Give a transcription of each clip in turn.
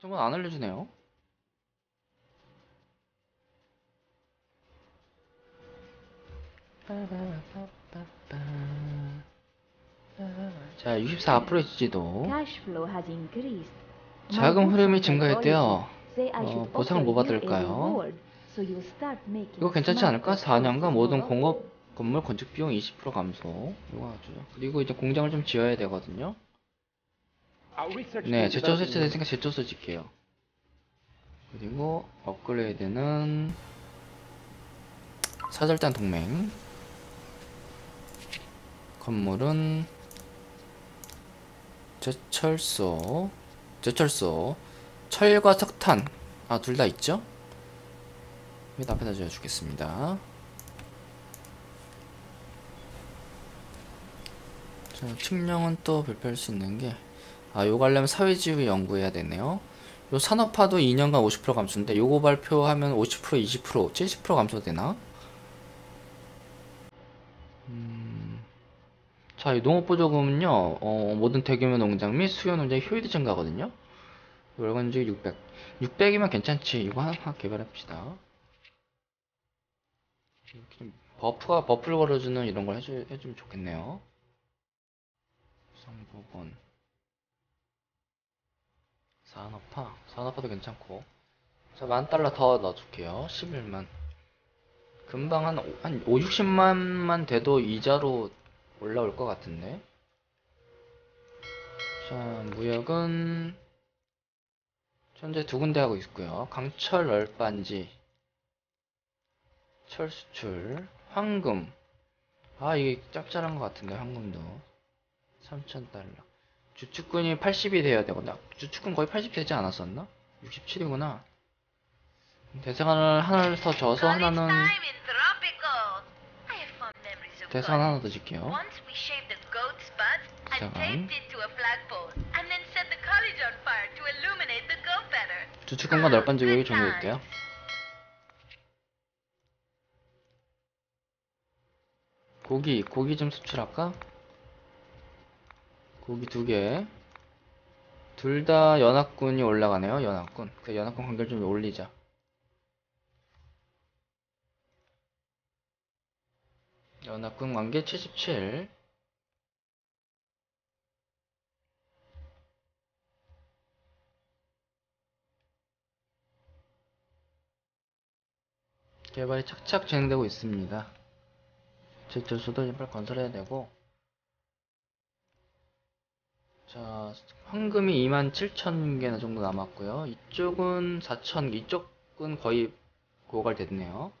정말 안 알려주네요. 자, 64% 지지도. Cash flow has increased. 자금 흐름이 증가했대요. 어, 보상을 뭐 받을까요? 이거 괜찮지 않을까? purchases 4년간 모든 공업. 건물 건축 비용 20% 감소. 이거 아주. 그리고 이제 공장을 좀 지어야 되거든요. 네, 제초 설치됐으니까 제초소 짓게요. 그리고 업그레이드는 사절단 동맹. 건물은 제철소, 제철소, 철과 석탄. 아, 둘 다 있죠? 여기 앞에다 지어주겠습니다. 자, 측량은 또 발표할 수 있는 게, 아, 요거 하려면 사회지위 연구해야 되네요. 요 산업화도 2년간 50% 감소인데, 요거 발표하면 50%, 20%, 70% 감소되나? 음, 자, 이 농업보조금은요, 어, 모든 대규모 농장 및 수요 농장의 효율이 증가거든요. 월간지 600. 600이면 괜찮지. 이거 하나 개발해봅시다. 이렇게 좀 buff가 buff를 걸어주는 이런 걸 해주, 해주면 좋겠네요. 성보건 산업화 산업화도 괜찮고. 자 만 달러 더 넣어줄게요. 11만. 금방 한, 오- 한 5, 60만만 돼도 이자로 올라올 것 같은데? 자 무역은 현재 두 군데 하고 있고요. 강철 얼반지 철 수출 황금. 아 이게 짭짤한 것 같은데 황금도. 3,000달러. 주축군이 80이 돼야 되거든. 주축군 거의 80 되지 않았었나? 67이구나. 대사관을 하나를 더 줘서 하나는 대사관 하나 더 better. 주축군과 널빤지 교육이 종료됐대요. 고기, 고기 좀 수출할까? 고기 두 개. 둘 다 연합군이 올라가네요, 연합군. 그 연합군 관계를 좀 올리자. 연합군 관계 77. 개발이 착착 진행되고 있습니다. 제철소도 빨리 건설해야 되고. 자, 황금이 27,000개나 정도 남았고요. 이쪽은 4,000개, 이쪽은 거의 고갈됐네요.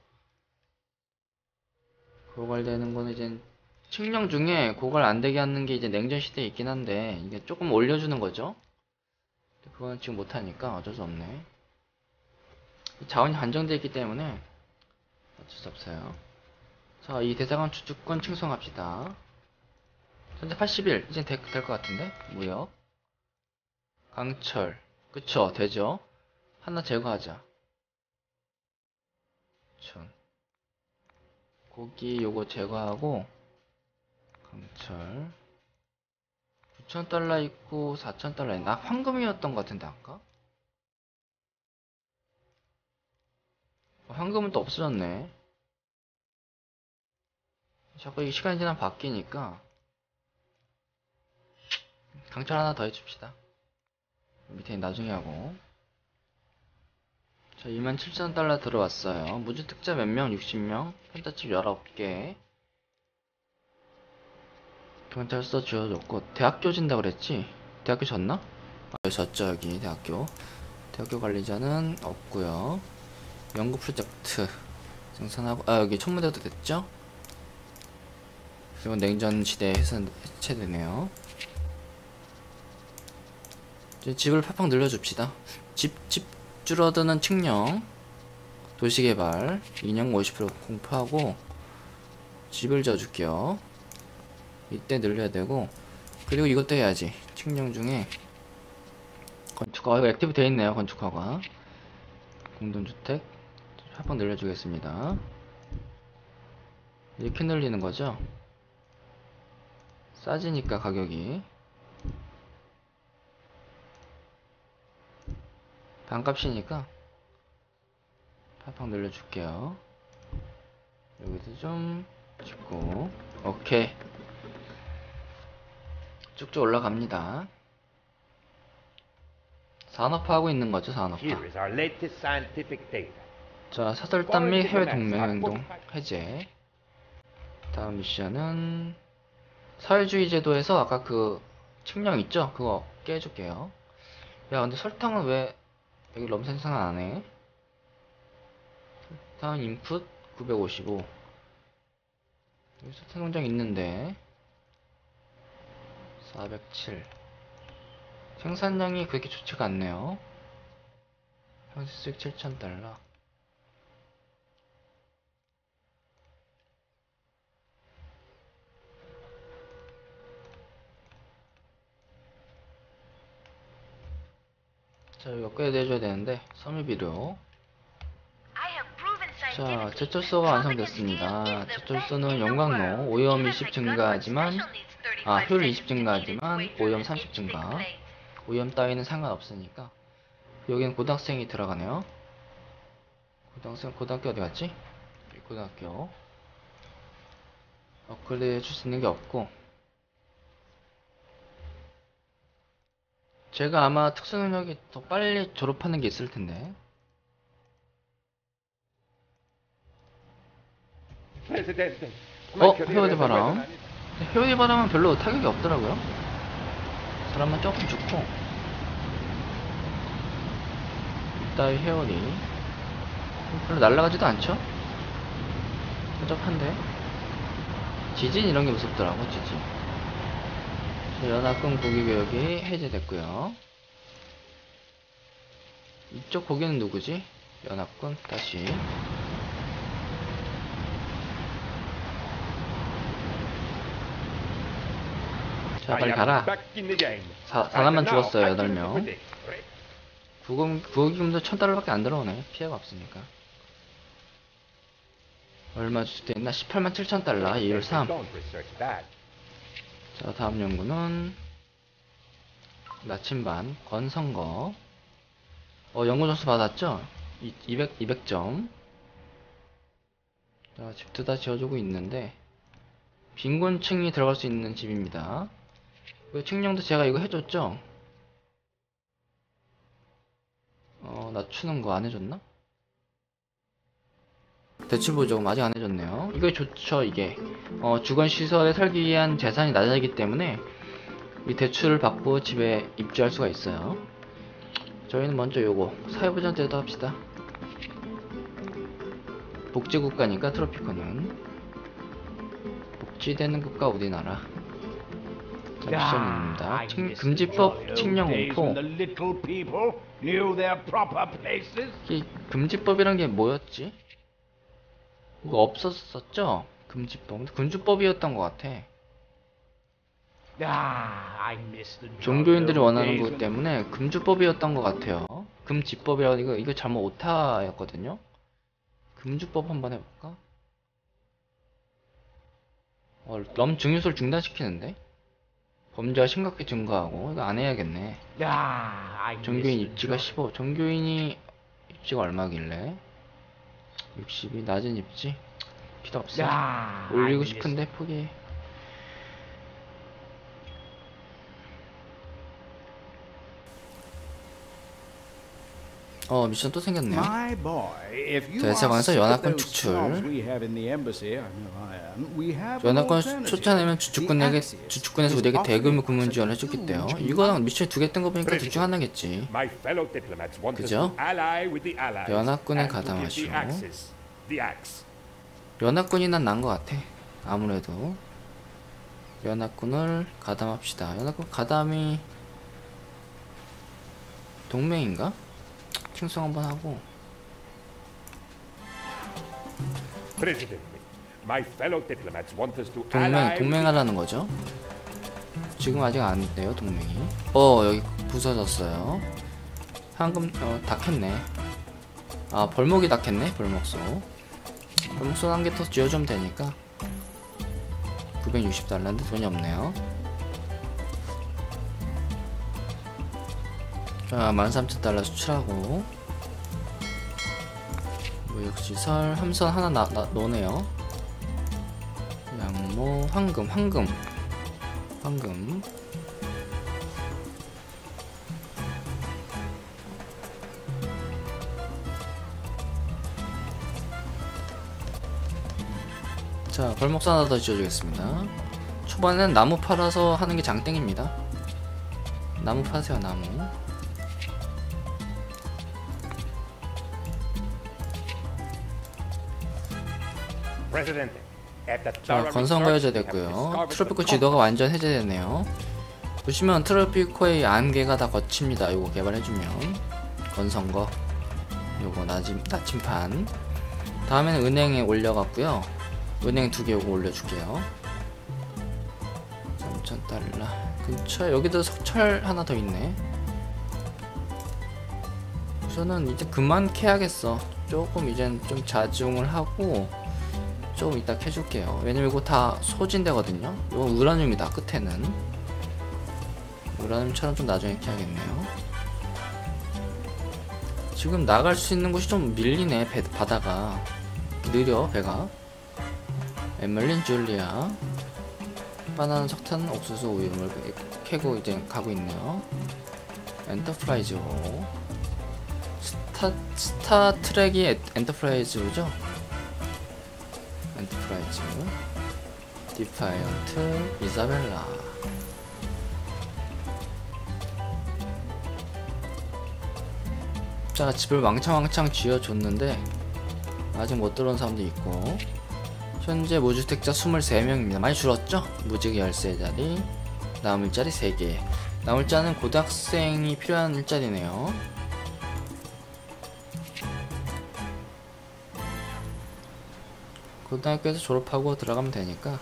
고갈되는 거는 이제 측량 중에 고갈 안 되게 하는 게 이제 냉전 시대에 있긴 한데 이게 조금 올려주는 거죠. 그건 지금 못하니까 어쩔 수 없네. 자원이 한정되어 있기 때문에 어쩔 수 없어요. 자, 이 대사관 추축권 칭송합시다. 현재 81. 이제 될것 같은데? 무역. 강철. 그쵸, 되죠? 하나 제거하자. 천. 고기 요거 제거하고, 강철. 9,000달러 있고, 4,000달러 있나? 아, 황금이었던 것 같은데, 아까? 어, 황금은 또 없어졌네. 자꾸 이 시간이 지나면 바뀌니까 강철 하나 더 해줍시다 밑에 나중에 하고 자 27,000달러 들어왔어요 무주 특자 몇 명? 60명 펜타칩 19개 경찰서 지어줬고 대학교 진다 그랬지? 대학교 졌나? 아, 졌죠 여기 대학교 대학교 관리자는 없고요 연구 프로젝트 생산하고 아 여기 천문대도 됐죠? 이건 냉전 시대에 해체되네요. 집을 팍팍 늘려줍시다. 집, 집 줄어드는 측량, 도시개발, 2년 50% 공표하고, 집을 지어줄게요. 이때 늘려야 되고, 그리고 이것도 해야지. 측량 중에, 건축가, 이거 active 돼 있네요, 건축가가. 공동주택, 팍팍 늘려주겠습니다. 이렇게 늘리는 거죠. 싸지니까 가격이 반값이니까 팍팍 늘려줄게요. 여기도 좀 찍고 오케이 쭉쭉 올라갑니다. 산업화하고 있는 거죠 산업화. 자, 사설단 및 해외 동맹 행동 해제. 다음 미션은 사회주의 제도에서 아까 그 측량 있죠? 그거 깨줄게요. 야, 근데 설탕은 왜 여기 럼 생산 안 해? 설탕 인풋 955. 여기 설탕 공장 있는데 407. 생산량이 그렇게 좋지가 않네요. 현수직 7,000달러. 자, 여기 업그레이드 해줘야 되는데, 섬유 비료. Have proven 자, 제철소가 완성됐습니다. 제철소는 world. 오염 Even 20 my 증가하지만, 아, 35 효율 seconds 20 to eat its 증가하지만, 오염 an 30 inch thick 증가. 오염 따위는 상관없으니까. 여기는 고등학생이 들어가네요. 고등학생, 고등학교 어디 갔지? 여기 고등학교. 업그레이드 해줄 수 있는 게 없고. 제가 아마 특수 능력이 더 빨리 졸업하는 게 있을 텐데. 어, 헤어지 바람. 헤어지 바람은 별로 타격이 없더라고요. 사람은 조금 죽고. 이따위 헤어리. 별로 날아가지도 않죠? 허접한데? 지진 이런 게 무섭더라고, 지진. 자, 연합군 고기 교역이 해제됐고요. 이쪽 고기는 누구지? 연합군, 다시. 자, 빨리 가라. 사람만 죽었어요, I can 8명. predict. 구금, 구호기금도 1000달러밖에 안 들어오네. 피해가 없으니까. 얼마 주수돼 있나? 18만 7천 달러, 2월 3. 자, 다음 연구는, 나침반, 권선거. 어, 연구 점수 받았죠? 이- 200, 200점. 자, 집도 다 지어주고 있는데, 빈곤층이 들어갈 수 있는 집입니다. 그 측량도 제가 이거 해줬죠? 어, 낮추는 거 안 해줬나? 대출 보조금 아직 안 해줬네요. 이거 좋죠, 이게. 어, 주거시설에 살기 위한 재산이 낮아지기 때문에 이 대출을 받고 집에 입주할 수가 있어요. 저희는 먼저 요거 사회보장제도 합시다. 복지국가니까 트로피커는 복지되는 국가 우리나라. 자, 미션입니다. 칙- 금지법 칙령 공포. 금지법이란 게 뭐였지? 이거 없었었죠? 금지법. 금주법이었던 것 같아. 종교인들이 원하는 거기 when- 때문에 금주법이었던 것 같아요. 금지법이라 이거 이거 잘못 오타였거든요. 금주법 한번 해볼까? 어, 럼 증유소를 중단시키는데? 범죄가 심각하게 증가하고 이거 안 해야겠네. 종교인 입지가 jo- 15. 종교인이 입지가 얼마길래? 60이 낮은 입지? 필요 없어. I 올리고 싶은데 포기해. 어 미션 또 생겼네요. 대사관에서 연합군 축출. 연합군. 쫓아내면 주축군에게 주축군에서 우리에게 us a 지원을 해줬겠대요. 이거랑 미션 두 개 뜬 거 보니까 둘 중 하나겠지. 그죠? 연합군에 가담하시오. 연합군이 난 난 것 같아. 아무래도 연합군을 가담합시다. 연합군 가담이 동맹인가? 킹송 한번 하고 동맹 동맹하라는 거죠. 지금 아직 안 돼요 동맹이. 어 여기 부서졌어요. 황금 어 닫혔네. 아 벌목이 닫혔네 벌목소. 벌목소 한 개 더 지어주면 되니까 960달러인데 돈이 없네요. 자 13,000달러 수출하고. 무역시 설 함선 하나 나, 나, 넣네요. 양모 황금 황금. 황금. 자 벌목사 하나 더 지어주겠습니다. 초반에는 나무 팔아서 하는 게 장땡입니다. 나무 파세요 나무 자 해제 we have 됐고요. 트로피코 지도가 완전 해제됐네요. 보시면 트로피코의 안개가 다 거칩니다. 요거 개발해주면. 건성거. 요거 나침, 나침판. 다음에는 은행에 올려갖고요. 은행 두 개 요거 올려줄게요. 3,000달러. 근처에 여기도 석철 하나 더 있네. 저는 이제 그만 캐야겠어. 조금 이젠 좀 자중을 하고 조금 이따 캐줄게요. 왜냐면 이거 다 소진되거든요. 이거 우라늄이다 끝에는. 우라늄처럼 좀 나중에 캐야겠네요. 지금 나갈 수 있는 곳이 좀 밀리네 배, 바다가. 느려 배가. 에멀린 줄리아. 바나나 석탄 옥수수 우유물 캐고 이제 가고 있네요. 엔터프라이즈 호 스타 스타 트렉이 에- 엔터프라이즈죠 엔터프라이즈 디파이언트 이사벨라. 자 집을 왕창왕창 지어줬는데 아직 못 들어온 사람도 있고 현재 무주택자 23명입니다. 많이 줄었죠? 무직 열쇠자리 남을 일자리 3개. 남을 자는 고등학생이 필요한 일자리네요 고등학교에서 졸업하고 들어가면 되니까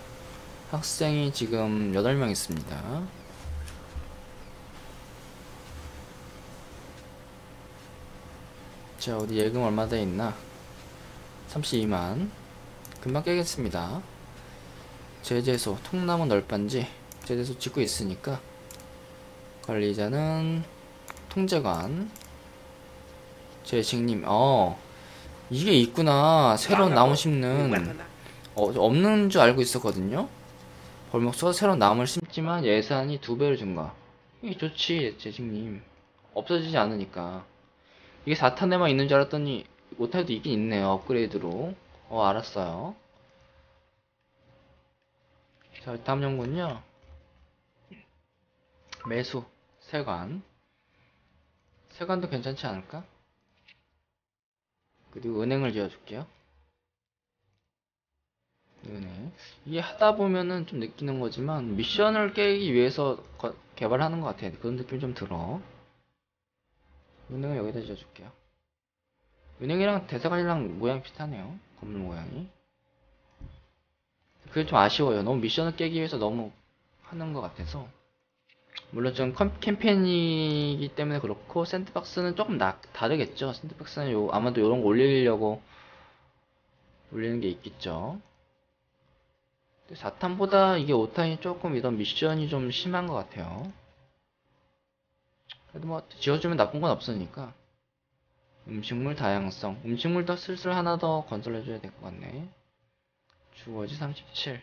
학생이 지금 8명 있습니다. 자, 어디 예금 얼마 돼 있나? 32만. 금방 깨겠습니다. 제재소, 통나무 널빤지, 제재소 짓고 있으니까. 관리자는 통제관. 제식님, 어. 이게 있구나. 새로운 나무 심는. 어, 없는 줄 알고 있었거든요. 벌목소가 새로운 나무를 심지만 예산이 두 배로 증가. 이게 좋지, 재직님. 없어지지 않으니까. 이게 4탄에만 있는 줄 알았더니 5탄에도 있긴 있네요. 업그레이드로. 어, 알았어요. 자, 다음 연구는요. 매수, 세관. 세관도 괜찮지 않을까? 그리고 은행을 지어줄게요. 은행. 이게 하다 보면은 좀 느끼는 거지만 미션을 깨기 위해서 거- 개발하는 것 같아요. 그런 느낌이 좀 들어. 은행을 여기다 지어줄게요. 은행이랑 대사관이랑 모양이 비슷하네요. 건물 모양이. 그게 좀 아쉬워요. 너무 미션을 깨기 위해서 너무 하는 것 같아서. 물론 좀 컴- 캠페인이기 때문에 그렇고 샌드박스는 조금 나, 다르겠죠. 샌드박스는 요, 아마도 이런 거 올리려고 올리는 게 있겠죠. 4탄보다 이게 5탄이 조금 이런 미션이 좀 심한 것 같아요. 그래도 뭐 지어주면 나쁜 건 없으니까. 음식물 다양성. 음식물도 슬슬 하나 더 건설해줘야 될 것 같네. 주거지 37.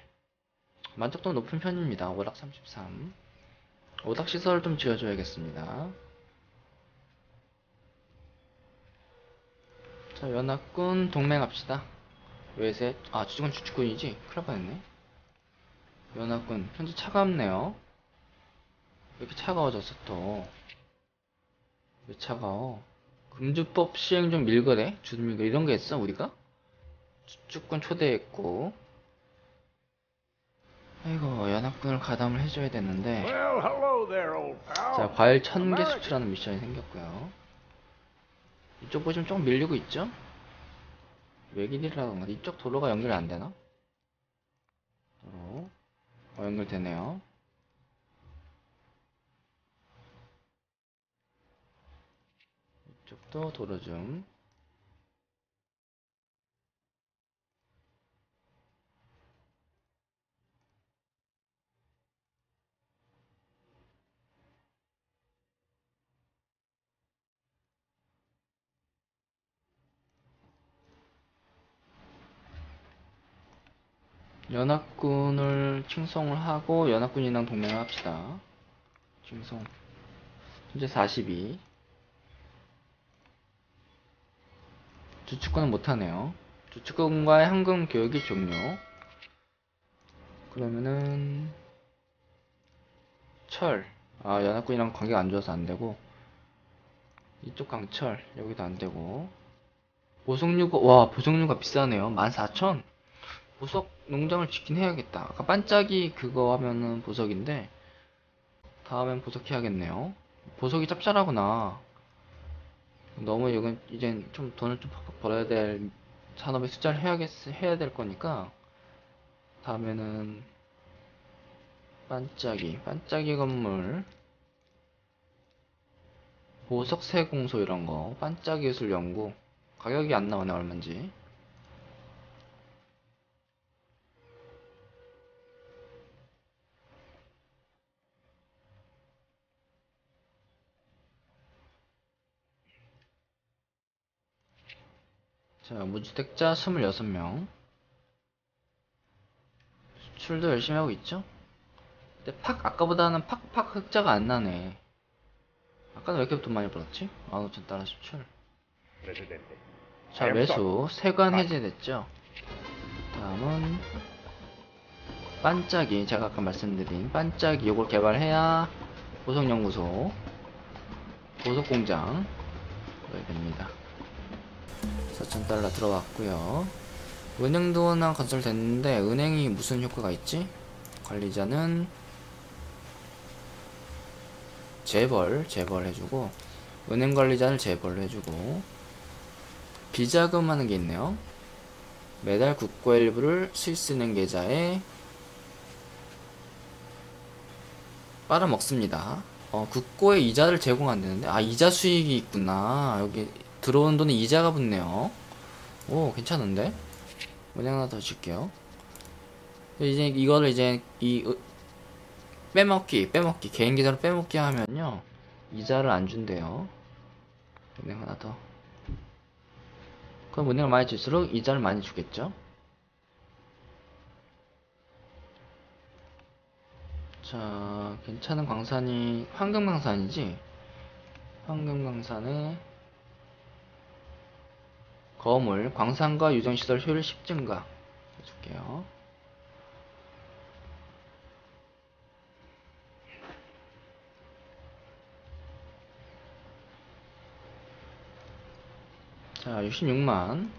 만족도 높은 편입니다. 오락 33. 오락 시설을 좀 지어줘야겠습니다. 자, 연합군 동맹합시다. 외세, 아, 주직원 주축군이지? 큰일 날 뻔했네. 연합군, 현재 차갑네요. 왜 이렇게 차가워졌어, 또? 왜 차가워? 금주법 시행 중 밀거래? 주둔밀거 이런 게 있어, 우리가? 주축군 초대했고. 아이고, 연합군을 가담을 해줘야 되는데. 자, 과일 1000개 수출하는 미션이 생겼고요. 이쪽 보시면 조금 밀리고 있죠? 외길이라던가 이쪽 도로가 연결이 안 되나? 도로. 어, 연결되네요. 이쪽도 도로 좀. 연합군을 칭송을 하고 연합군이랑 동맹을 합시다. 칭송. 현재 42. 주축군은 못하네요. 주축군과의 황금 교육이 종료. 그러면은 철. 아 연합군이랑 관계가 안 좋아서 안 되고 이쪽 강철 여기도 안 되고 보석류가 와 보석류가 비싸네요. 14,000. 보석 농장을 짓긴 해야겠다. 아까 반짝이 그거 하면은 보석인데 다음엔 보석 해야겠네요. 보석이 짭짤하구나. 너무 이건 이젠 좀 돈을 좀 벌어야 될 산업에 숫자를 해야겠 해야 될 거니까 다음에는 반짝이 반짝이 건물 보석 세공소 이런 거 반짝이 예술 연구 가격이 안 나오네 얼마인지 자, 무주택자 26명. 수출도 열심히 하고 있죠? 근데 팍, 아까보다는 팍팍 흑자가 안 나네. 아까는 왜 이렇게 돈 많이 벌었지? 15,000달러 수출. 자. 매수. 세관 해제됐죠? 다음은, 반짝이. 제가 아까 말씀드린 반짝이. 요걸 개발해야 보석공장, 그래야 됩니다. 4,000달러 들어갔고요. 은행도 하나 건설됐는데 은행이 무슨 효과가 있지? 관리자는 재벌, 재벌 해주고 은행 관리자를 재벌로 해주고 비자금 하는 게 있네요. 매달 국고 일부를 스위스은행 계좌에 빨아먹습니다. 어, 국고에 이자를 제공한다는데? 아 이자 수익이 있구나. 여기 들어온 돈에 이자가 붙네요. 오, 괜찮은데? 은행 하나 더 줄게요. 이제 이거를 이제 이 으- 빼먹기, 빼먹기, 개인 계좌로 빼먹기 하면요. 이자를 안 준대요. 은행 하나 더. 그럼 은행을 많이 줄수록 이자를 많이 주겠죠? 자, 괜찮은 광산이 황금 광산이지? 황금 광산에 거물, 광산과 유정시설 효율 10 증가 해줄게요. 자, 66만.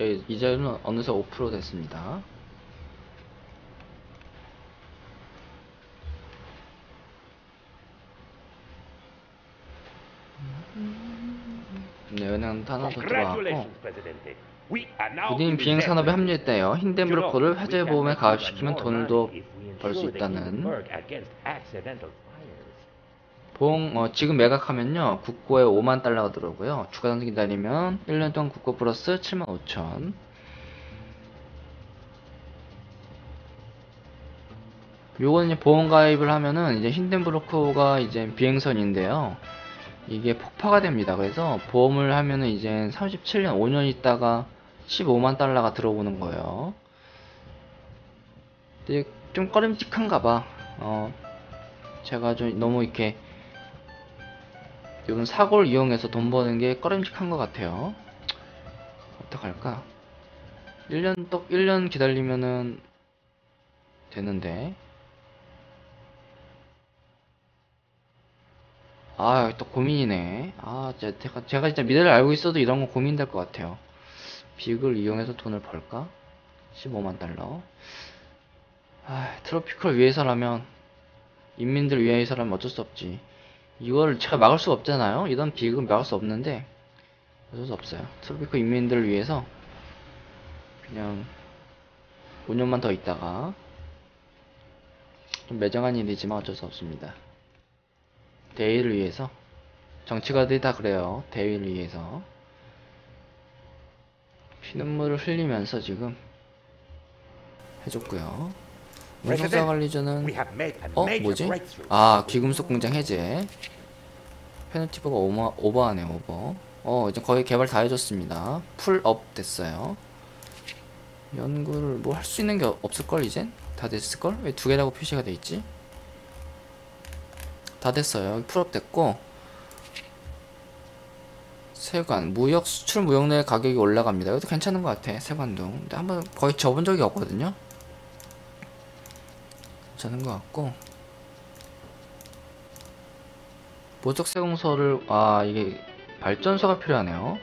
예, 이자율은 어느새 5% 됐습니다. 하나 더 들어왔고. In 비행 산업에 합류했대요. know, 화재 보험에 가입시키면 돈을 more 더 money if we 벌수 ensure the 있다는. 보험 어, 지금 매각하면요 국고에 5만 달러가 들어오고요 추가 단기 기다리면 1년 동안 국고 플러스 7만 5천 요거는 이제 보험 가입을 하면은 이제 힌덴브로크가 이제 비행선인데요 이게 폭파가 됩니다 그래서 보험을 하면은 이제 37년 5년 있다가 15만 달러가 들어오는 거예요 근데 좀 꺼림칙한가 봐 어, 제가 좀 너무 이렇게 이런 사고를 이용해서 돈 버는 게 꺼림칙한 것 같아요. 어떡할까? 1년 떡 1년 기다리면은 되는데. 아, 또 고민이네. 아, 제가, 제가 진짜 미래를 알고 있어도 이런 거 고민될 것 같아요. 빅을 이용해서 돈을 벌까? 15만 달러. 아, 트로피컬 위해서라면 인민들 위해서라면 어쩔 수 없지. 이걸 제가 막을 수 없잖아요. 이런 비극은 막을 수 없는데 어쩔 수 없어요. 트로피컬 인민들을 위해서 그냥 5년만 더 있다가 좀 매정한 일이지만 어쩔 수 없습니다. 대의를 위해서 정치가들이 다 그래요. 대의를 위해서 피눈물을 흘리면서 지금 해줬고요. 운송사 관리자는 어? 뭐지? 아 귀금속 공장 해제 페눌티모가 오버, 오버하네 오버 어 이제 거의 개발 다 해줬습니다 full up 됐어요 연구를 뭐 할 수 있는 게 없을걸 이젠? 다 됐을걸? 왜 두 개라고 표시가 돼 있지? 다 됐어요. full up 됐고 세관 무역 수출 무역 내 가격이 올라갑니다. 이것도 괜찮은 것 같아. 세관도. 근데 한번 거의 접은 적이 없거든요. 괜찮은 것 같고 보석 세공소를 아 이게 발전소가 필요하네요.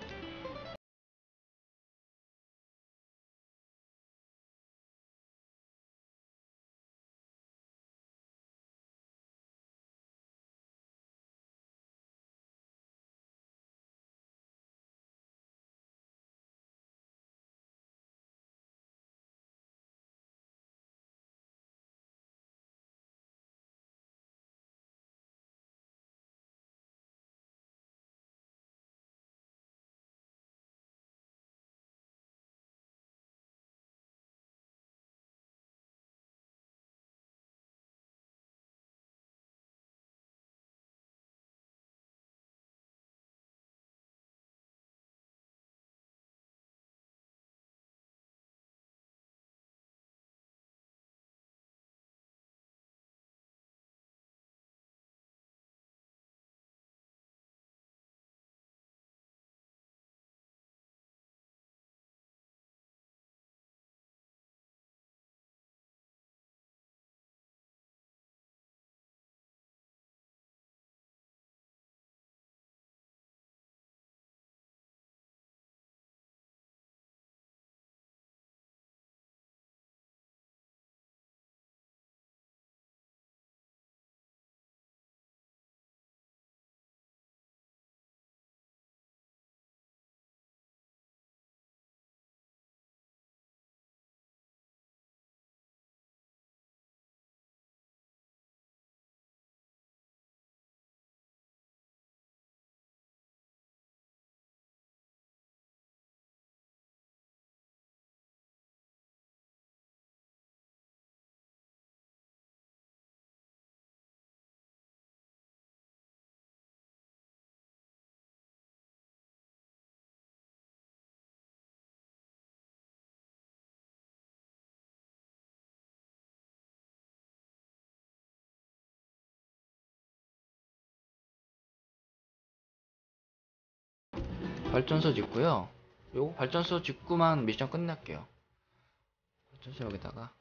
발전소 짓고요. 요거 발전소 짓고만 미션 끝낼게요. 발전소 여기다가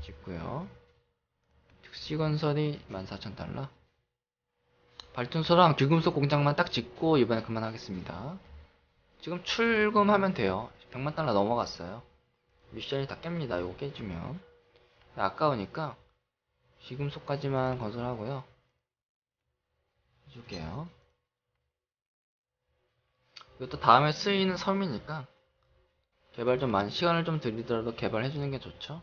짓고요. 특시건설이 14,000달러. 발전소랑 귀금속 공장만 딱 짓고 이번에 그만하겠습니다. 지금 출금하면 돼요. 100만 달러 넘어갔어요. 미션이 다 깹니다. 요거 깨지면. 아까우니까 귀금속까지만 건설하고요. 해줄게요. 이것도 다음에 쓰이는 섬이니까 개발 좀 많이 시간을 좀 들이더라도 개발해주는 게 좋죠.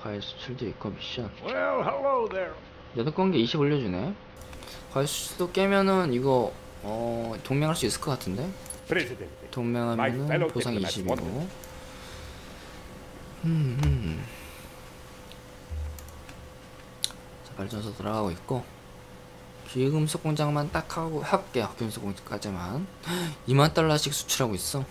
과일 수출도 있고 미션. 여덟 관계 20 올려주네. 과일 수출도 깨면은 이거 어 동맹할 수 있을 것 같은데 동맹하면은 보상 diplomats 20이고 wanted- 음, 발전소 들어가고 있고 귀금속 공장만 딱 하고 할게요 귀금속 공장까지만. 2만 달러씩 수출하고 있어.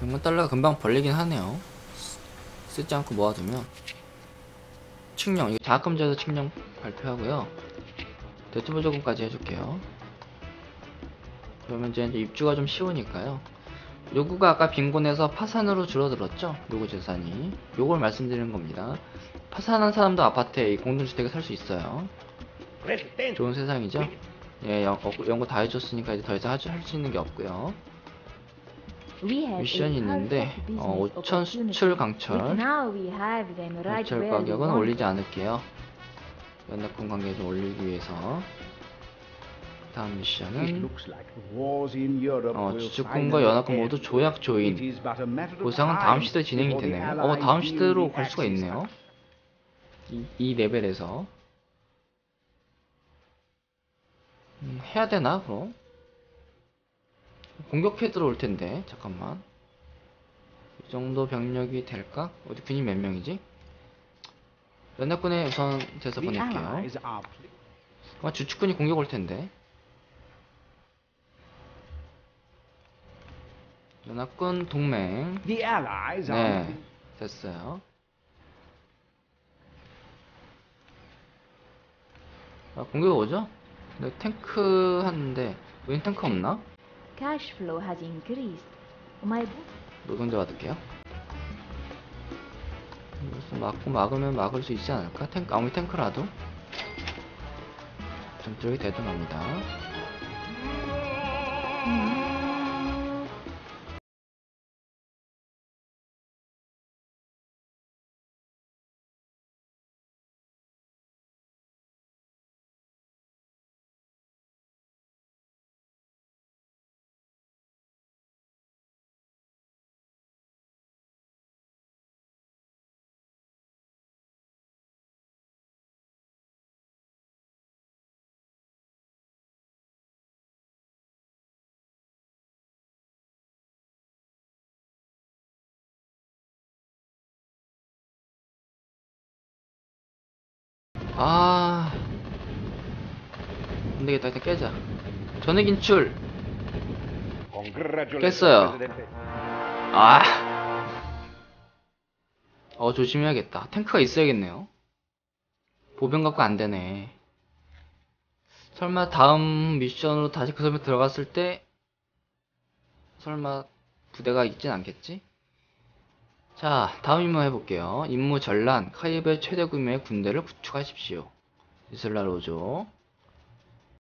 100만 달러 금방 벌리긴 하네요. 쓰- 쓰지 않고 모아두면. 칙령 이거 자금제도 칙령 발표하고요. 대투부 조금까지 해줄게요. 그러면 이제 입주가 좀 쉬우니까요. 요구가 아까 빈곤에서 파산으로 줄어들었죠? 요구 재산이. 요걸 말씀드리는 겁니다. 파산한 사람도 아파트에 이 공동주택에 살 수 있어요. 좋은 세상이죠? 예, 연, 어, 연구 다 해줬으니까 이제 더 이상 할 수 있는 게 없고요. 미션이 있는데, 어, business 5천 수출. 강철. 강철 가격은 올리지 않을게요. 연납금 관계 좀 올리기 위해서. 다음 미션은 어, 연합금 end. 모두 조약 조인. 보상은 다음 시대에 진행이 되네요. 어, 다음 시대로 갈 수가 있네요. 이, 이 레벨에서. 음, 해야 되나, 그럼? 공격해 들어올 텐데, 잠깐만. 이 정도 병력이 될까? 어디 군인 몇 명이지? 연합군에 우선 돼서 보낼게요. 아마 주축군이 공격 올 텐데. 연합군 동맹. The Allies are 네, 됐어요. 아, 공격 오죠? 근데 탱크 하는데, 웬 탱크 없나? Cash flow has increased. My 노동자 받을게요. 그래서 막고 막으면 막을 수 있지 않을까? 탱크, 아무리 탱크라도. 전쪽이 대등합니다. 아. 안 되겠다. 일단 깨자. 전액 인출! 깼어요. Presidente. 아. 어, 조심해야겠다. 탱크가 있어야겠네요. 보병 갖고 안 되네. 설마 다음 미션으로 다시 그 섬에 들어갔을 때, 설마 부대가 있진 않겠지? 자, 다음 임무 해볼게요. 임무 전란, 카이브의 최대 규모의 군대를 구축하십시오. 이슬라로죠.